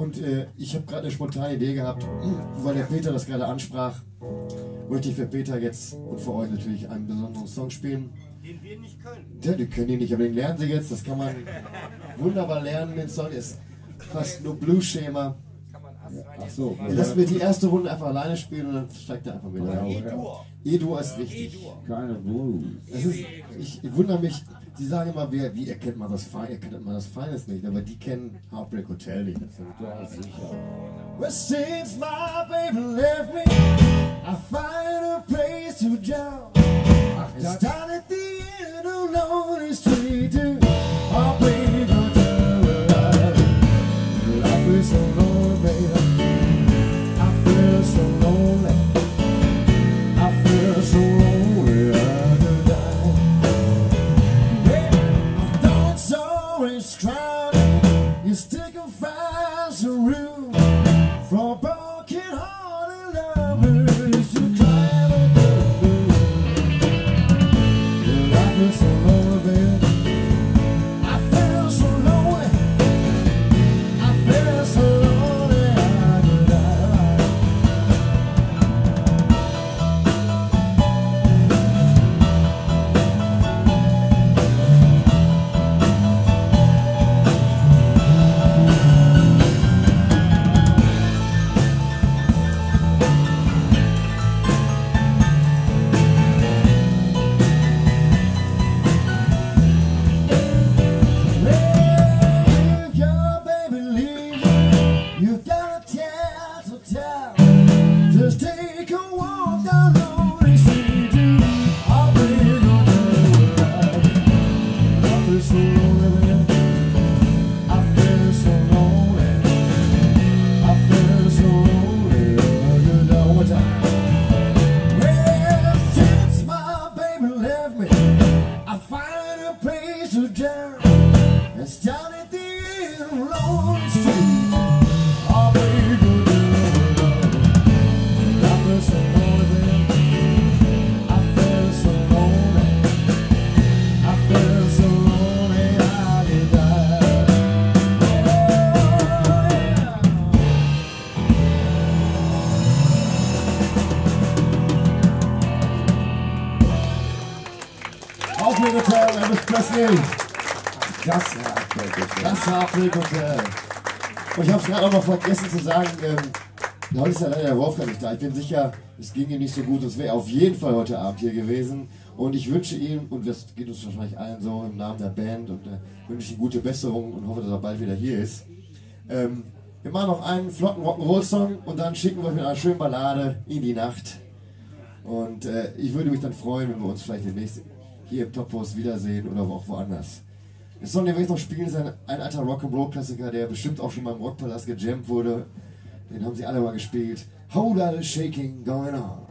Und äh, ich habe gerade eine spontane Idee gehabt, weil der Peter das gerade ansprach, möchte ich für Peter jetzt und für euch natürlich einen besonderen Song spielen. Den wir nicht können. Ja, die können die nicht, aber den lernen sie jetzt. Das kann man wunderbar lernen. Den Song ist fast nur Blues-Schema. Ach so. Lass mir die erste Runde einfach alleine spielen und dann steigt er einfach wieder. E-Dur. E-Dur ist richtig. Keine Blues. Ist, ich wundere mich, sie sagen immer, wer, wie erkennt man das Feine, erkennt man das Feines nicht, aber die kennen Heartbreak Hotel nicht. Das sind Ja, sicher. Well, since my baby left me, I find a place to jump. It's down at the end of Lonely Street I find a place to jam. Ich habe es gerade auch noch vergessen zu sagen, ähm, heute ist ja leider der Wolfgang nicht da. Ich bin sicher, es ging ihm nicht so gut. Es wäre auf jeden Fall heute Abend hier gewesen. Und ich wünsche ihm, und das geht uns wahrscheinlich allen so im Namen der Band, und äh, wünsche ihm gute Besserung und hoffe, dass er bald wieder hier ist. Ähm, wir machen noch einen flotten Rock'n'Roll-Song und dann schicken wir euch mit einer schönen Ballade in die Nacht. Und äh, ich würde mich dann freuen, wenn wir uns vielleicht demnächst hier im Toppost wiedersehen oder auch woanders. Den wir jetzt noch spielen, ist ein, alter Rock'n'Roll-Klassiker, der bestimmt auch schon mal im Rockpalast gejammt wurde. Den haben sie alle mal gespielt. Whole lot shaking going on.